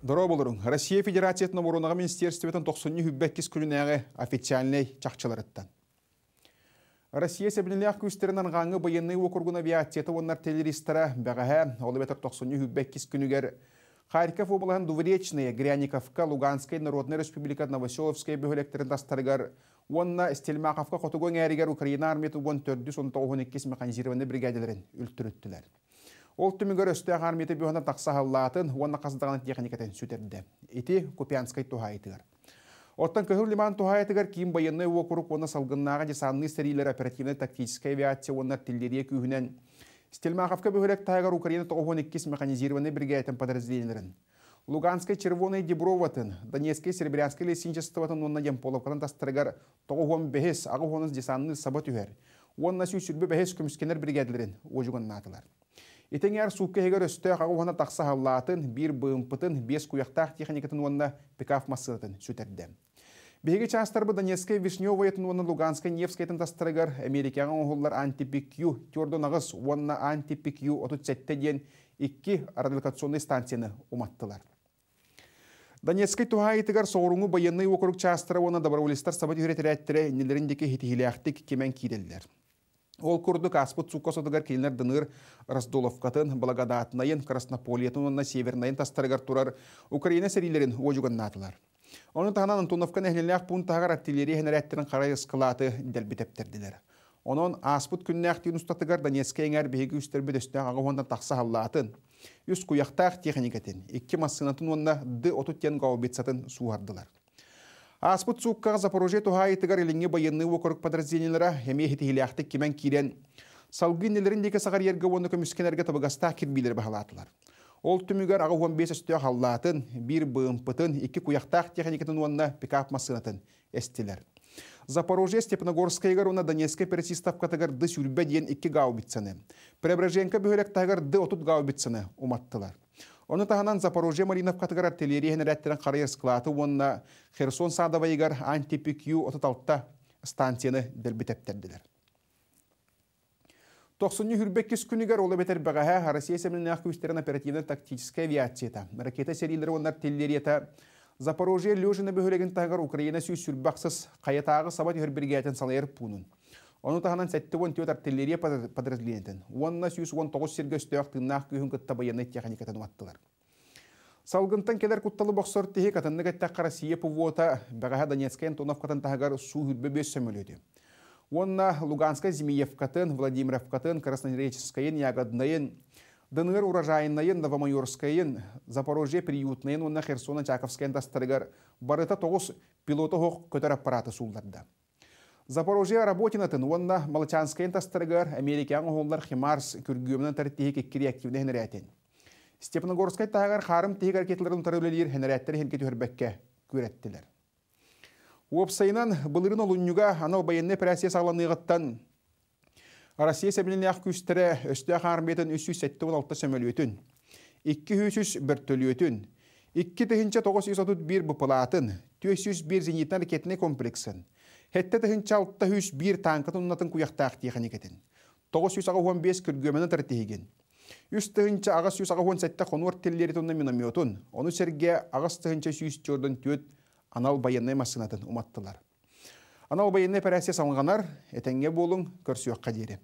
Дұру болырың. Россия Федерациятын мұрунаға Министерстветін 90 хүббәккіз күлінәғі официальный чақчыларыттан. Россия сәбінілі күстерінен ғаңы бұйынны оқырғын авиацияты онлар телеристара бәғаға олы бәтір 90 хүббәккіз күнігер Харьков облағын Дувречная, Гряниковка, Луганская, Народная Республика, Новоселовская бөхілектерін тастарығар. Онна Стельмақовка қотығын әрігер Украина арметі 14-12 механизированный бригадилерін үлттіріттілер. Ол түмігер өсті арметі бөхіна тақса халлатын, онна қаздағаны техникатын сүтерді. Ити Купянскай тухайтығар. Оттан көхір лиман тухайтығар киім байынны оқырық оны салғыннаға десанны сәрилер оперативный тактическая авиация онна тилдерия күйінен Стельмаховка бөхөлек тайгар Украина 92 механизированный бригадатын подразделенияларын. Луганской червоный Деброватын, Донецкий Серебрянский лесинчествоватын онна Ямполовкадан тастырыгар тоғуон бәхес ағуоныз десанны сабат үйер. Онна сүй сүрбі бәхес көміскенер бригадаларын ожуған натылар. Итеңер сукка хегер өсті ағуона тақса халлатын, бір бұйымпытын, бес куяқтақ техникатын онна пикаф массылатын сүтерді. Беги частарбы Донецкая Вишневая оны Луганская Невская тастырыгар Америкаға оғылар антипикю тёрдон ағыз онна антипикю отут сәтті ден икки радиолокационный станцияны уматтылар. Донецкай тухайтыгар соғырыңы байынны округ частары оны доброволистар сабат үйретірәттірі нелеріндекі хитихилияқтық кемен кейделдер. Ол күрдік аспыт суккосыдығар келінер дыныр Раздоловкатын, Благодатнайын, Краснополиятын, онна Севернайын тастарыгар турар Украина сәрилерін ожуған натылар. Оның тағынан Антоновка нәхлеләк пунктағар артиллерия хенерәттерін қарай ысқылаты дәлбетептерділер. Onun аспыт күннәк тиін ұстатығар Донецкая әңәр бейгі үстербі дөстіғ ағуандан тақса халлатын. Үс куяқтақ техникатын, екі массынатын онна ды отут тен гаубетсатын суғардылар. Аспыт суыққаға Запорожье тухайытығар еліңе байынны оқырық подразделениялара әме хетихилияқты кемен кирен салгыннелеріндегі сағар ергі оны көміскенерге табығаста кирбилер бағалатылар. Ол түмігер ағы 15 өсті халлатын, бір бұымпытын, екі куяқтақ техникатын онына пикап массынатын әстілер. Запорожье Степногорскайгар уна Донецкая пересиставкатыгар ды сүрбе дейін екі гаубитсаны. Преображенка бөхөлек тағар ды отут гаубитсаны уматтылар. Оны тағанан Запорожье Мариновкатыгар артиллерияны рәттірін қарайыр склаты онына Херсон Садавайгар антипикю отут алтта станцияны дәлбітептерділер. 90 хүрбеккис күнігер олы бетер бағаға Россия сәмінен аққүйістерін оперативны тактическая авиацията. Ракета серийлері онар теллерията Запорожье Лёжина бөхөлеген тағар Украина сүй сүрбақсыз қаятағы сабат үйір бригаден салайыр пунын. Оны тағанан сәтті он тиот артиллерия подразделениетін. Онна сүйіс 19 серге өстіяқ тыңнақ күйін күтті баяны техникатын аттылар. Салгынтан келер кутталы боксор тихи катынны кәттәқ Россия пувота бағаға Донецкайын тоновкатын тағар су хүрбе бес сөмөлөді. Онна Луганская Змеевкатын, Владимировкатын, Краснореческайын, Ягоднайын, Дыныр урожайынайын, Новомайорскайын, Запорожье приютнайын, онна Херсона Чаковскайын тастырыгар барыта тоғыз пилоты хоқ көтер аппараты сулдарды. Запорожье работинатын, онна Молчанскайын тастырыгар Американ оғылар Химарс күргөмінен тәріттегі кеккері активны хенерәтен. Степногорскай тағар қарым тегер әрекетлерін тарылелер хенерәттері хенкеті өрбәкке көреттілер. Уопсайынан бұлырын олынюға анал байынны пәрәсия сағланыйғыттан Россия сәбілін ақ күстірі өсті қарметін 376 сөмөлөтін, 200 бір төлөтін, 2 тігінші 931 бұпылатын, 401 зенитін әрекетіне комплексін, хетті тігінші 601 танкатын ұнатын құяқтақ техникетін, 915 күргөмені тәртейген, Үс тыгынча агас сүз ага сәтті қонуар теллері тонна минометун. Оны серге агас тыгынча сүз чордан төт анал байынны масынатын уматтылар. Анал байынны пәрәсе салынғанар, әтәңге болың қадері.